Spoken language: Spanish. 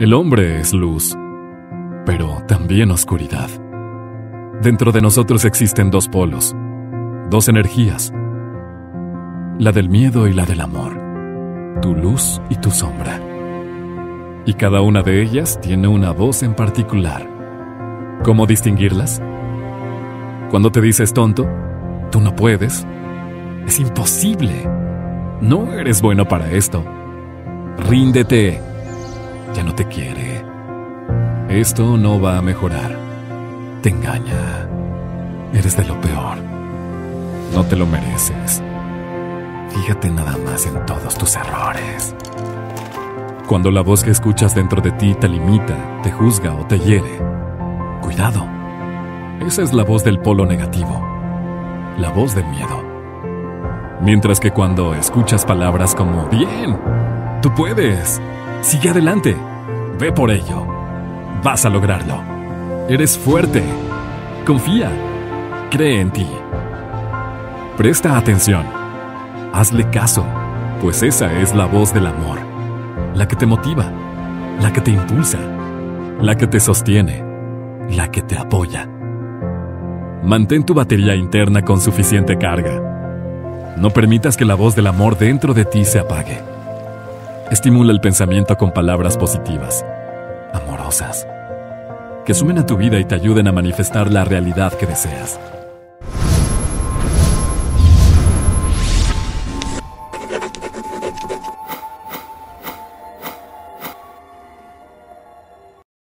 El hombre es luz, pero también oscuridad. Dentro de nosotros existen dos polos, dos energías, la del miedo y la del amor, tu luz y tu sombra. Y cada una de ellas tiene una voz en particular. ¿Cómo distinguirlas? Cuando te dices tonto, tú no puedes. Es imposible. No eres bueno para esto. Ríndete. Ya no te quiere. Esto no va a mejorar. Te engaña. Eres de lo peor. No te lo mereces. Fíjate nada más en todos tus errores. Cuando la voz que escuchas dentro de ti te limita, te juzga o te hiere, cuidado. Esa es la voz del polo negativo, la voz del miedo. Mientras que cuando escuchas palabras como, bien, tú puedes, sigue adelante, ve por ello, vas a lograrlo, eres fuerte, confía, cree en ti. Presta atención, hazle caso, pues esa es la voz del amor, la que te motiva, la que te impulsa, la que te sostiene, la que te apoya. Mantén tu batería interna con suficiente carga. No permitas que la voz del amor dentro de ti se apague. Estimula el pensamiento con palabras positivas, amorosas, que sumen a tu vida y te ayuden a manifestar la realidad que deseas.